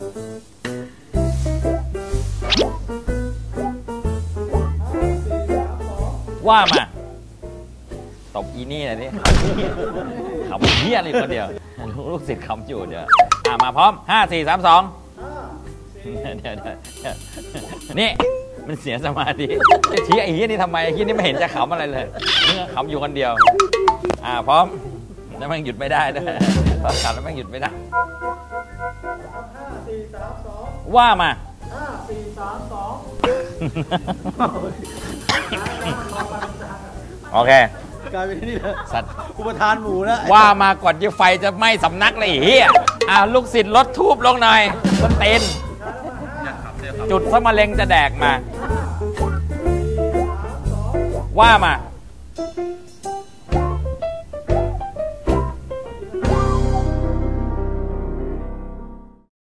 ว่ามาตบอีนี่หน่อยดิขำเฮี้ยเลยคนเดียว ลูกศิษย์ขำอยู่เดี๋ยวอะมาพร้อมห้าสี่สามสองเดี๋ยวเดี๋ยวเดี๋ยวนี่ มันเสียสมาธิจะชี้ไอ้เฮี้ยนี่ทำไมไอ้เฮี้ยนี่ไม่เห็นจะขำอะไรเลยเนี่ยขำอยู่คนเดียว อ่าพร้อมแล้วแม่งหยุดไม่ได้ด้วยพอขับแล้วแม่งหยุดไม่ได้ ว่ามาห้าสี่สามสองโอเคกลายเป็นนี่เลยสัตว์อุปทานหมูนะว่ามาก่อนที่ไฟจะไหม้สำนักเลยไอ้เฮียอ่าลูกศิษย์ลดทูบลงหน่อยต้นเต็นจุดสมะเร็งจะแดกมา ว่ามา